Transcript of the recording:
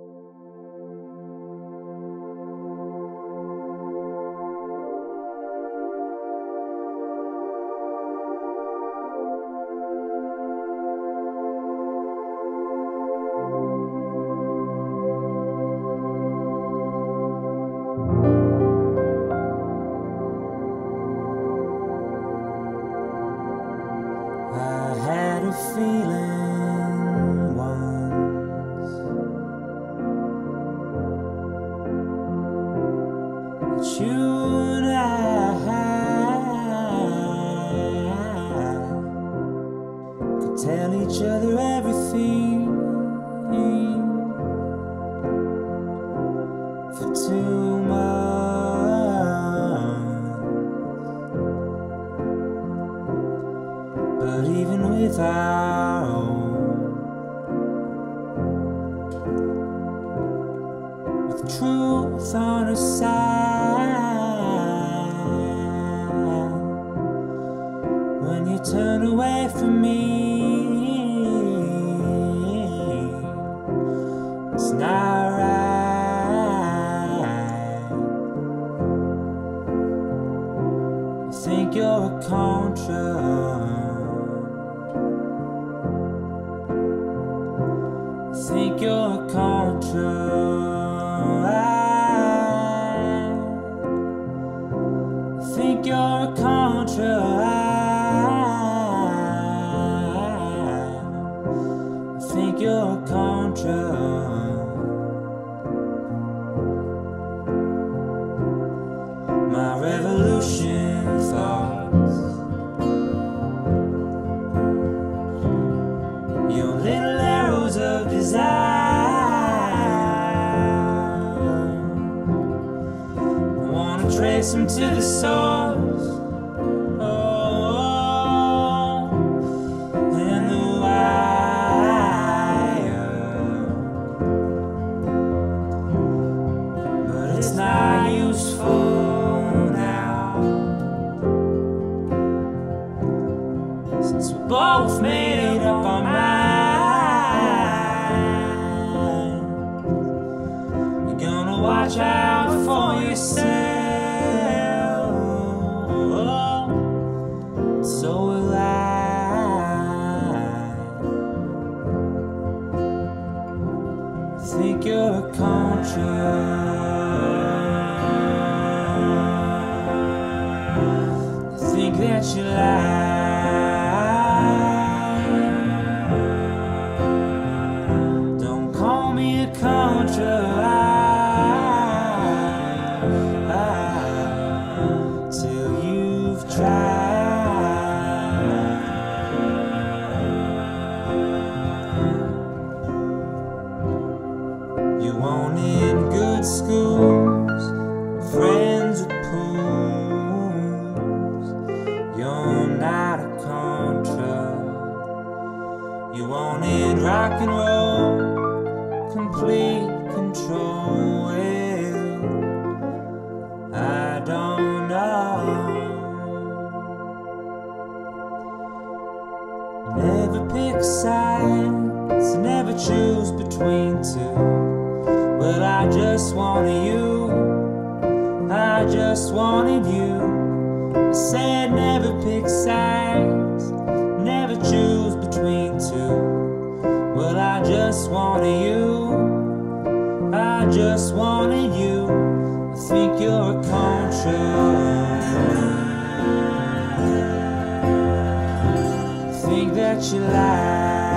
I had a feeling tell each other everything for two months. But even without with truth on our side, not right. You think you're a contra. think you're a contra. I think you're a contra. I think you're a contra. Trace them to the source. Oh, and the wire. But it's not useful now. Since we both made up our mind, you're gonna watch out for yourself. Wanted good schools, friends with pools. You're not a contra. You wanted rock and roll, complete control. Well, I don't know. Never pick sides, never choose between two. Well, I just wanted you, I just wanted you. I said never pick sides, never choose between two. Well, I just wanted you, I just wanted you. I think you're a contra. Think that you lie.